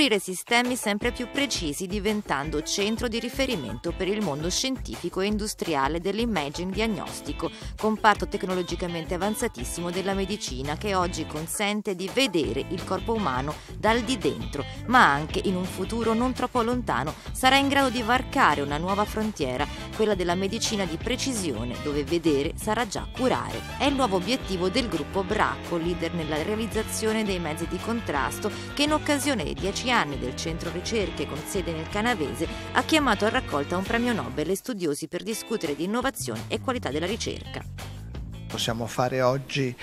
offrire sistemi sempre più precisi diventando centro di riferimento per il mondo scientifico e industriale dell'imaging diagnostico, comparto tecnologicamente avanzatissimo della medicina che oggi consente di vedere il corpo umano dal di dentro, ma anche in un futuro non troppo lontano sarà in grado di varcare una nuova frontiera, quella della medicina di precisione, dove vedere sarà già curare. È il nuovo obiettivo del gruppo Bracco, leader nella realizzazione dei mezzi di contrasto, che in occasione dei anni del centro ricerche con sede nel Canavese ha chiamato a raccolta un premio Nobel e studiosi per discutere di innovazione e qualità della ricerca. Possiamo fare oggi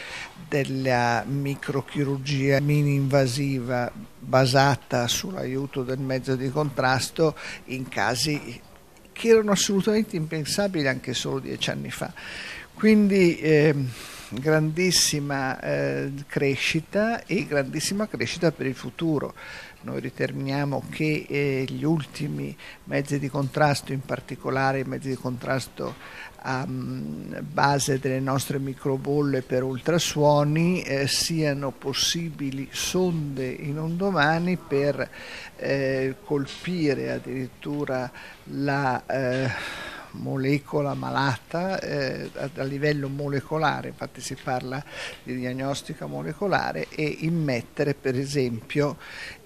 della microchirurgia mini invasiva basata sull'aiuto del mezzo di contrasto in casi che erano assolutamente impensabili anche solo dieci anni fa. Quindi eh, grandissima eh, crescita e grandissima crescita per il futuro. Noi riteniamo che eh, gli ultimi mezzi di contrasto, in particolare i mezzi di contrasto a um, base delle nostre microbolle per ultrasuoni, eh, siano possibili sonde in un domani per eh, colpire addirittura la eh, molecola malata eh, a, livello molecolare, infatti si parla di diagnostica molecolare, e immettere per esempio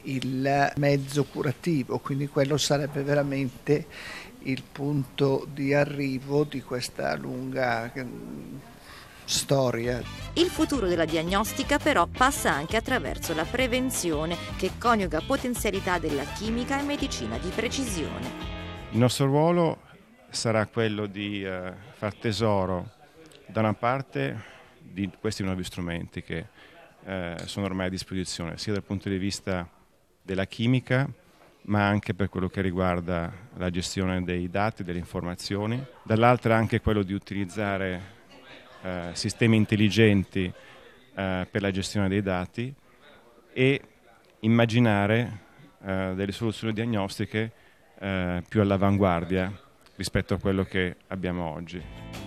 il mezzo curativo, quindi quello sarebbe veramente il punto di arrivo di questa lunga storia. Il futuro della diagnostica però passa anche attraverso la prevenzione che coniuga potenzialità della chimica e medicina di precisione. Il nostro ruolo sarà quello di eh, far tesoro da una parte di questi nuovi strumenti che eh, sono ormai a disposizione, sia dal punto di vista della chimica, ma anche per quello che riguarda la gestione dei dati, delle informazioni, dall'altra anche quello di utilizzare eh, sistemi intelligenti eh, per la gestione dei dati e immaginare eh, delle soluzioni diagnostiche eh, più all'avanguardia rispetto a quello che abbiamo oggi.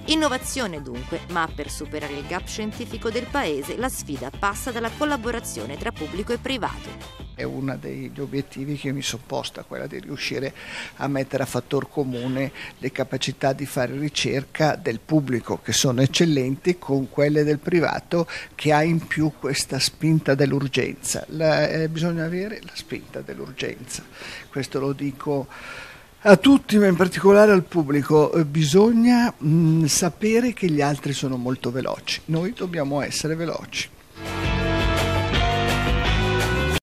Innovazione dunque, ma per superare il gap scientifico del Paese la sfida passa dalla collaborazione tra pubblico e privato. È uno degli obiettivi che mi sono posta, quella di riuscire a mettere a fattor comune le capacità di fare ricerca del pubblico, che sono eccellenti, con quelle del privato, che ha in più questa spinta dell'urgenza. La, eh, bisogna avere la spinta dell'urgenza. Questo lo dico a tutti, ma in particolare al pubblico, eh, bisogna mh, sapere che gli altri sono molto veloci, noi dobbiamo essere veloci.